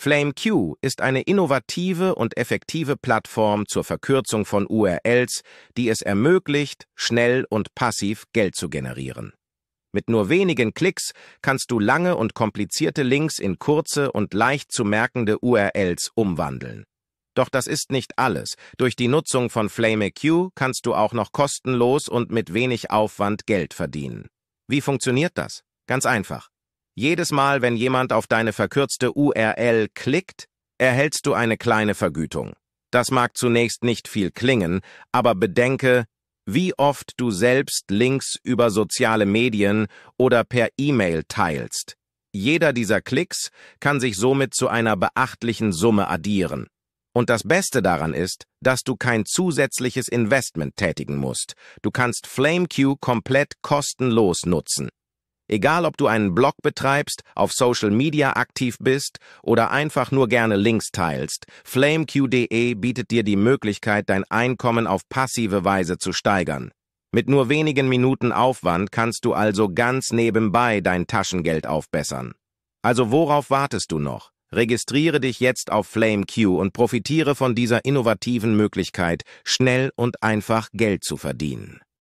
FlameQ ist eine innovative und effektive Plattform zur Verkürzung von URLs, die es ermöglicht, schnell und passiv Geld zu generieren. Mit nur wenigen Klicks kannst du lange und komplizierte Links in kurze und leicht zu merkende URLs umwandeln. Doch das ist nicht alles. Durch die Nutzung von FlameQ kannst du auch noch kostenlos und mit wenig Aufwand Geld verdienen. Wie funktioniert das? Ganz einfach. Jedes Mal, wenn jemand auf deine verkürzte URL klickt, erhältst du eine kleine Vergütung. Das mag zunächst nicht viel klingen, aber bedenke, wie oft du selbst Links über soziale Medien oder per E-Mail teilst. Jeder dieser Klicks kann sich somit zu einer beachtlichen Summe addieren. Und das Beste daran ist, dass du kein zusätzliches Investment tätigen musst. Du kannst FlameQ komplett kostenlos nutzen. Egal, ob du einen Blog betreibst, auf Social Media aktiv bist oder einfach nur gerne Links teilst, FlameQ.de bietet dir die Möglichkeit, dein Einkommen auf passive Weise zu steigern. Mit nur wenigen Minuten Aufwand kannst du also ganz nebenbei dein Taschengeld aufbessern. Also worauf wartest du noch? Registriere dich jetzt auf FlameQ und profitiere von dieser innovativen Möglichkeit, schnell und einfach Geld zu verdienen.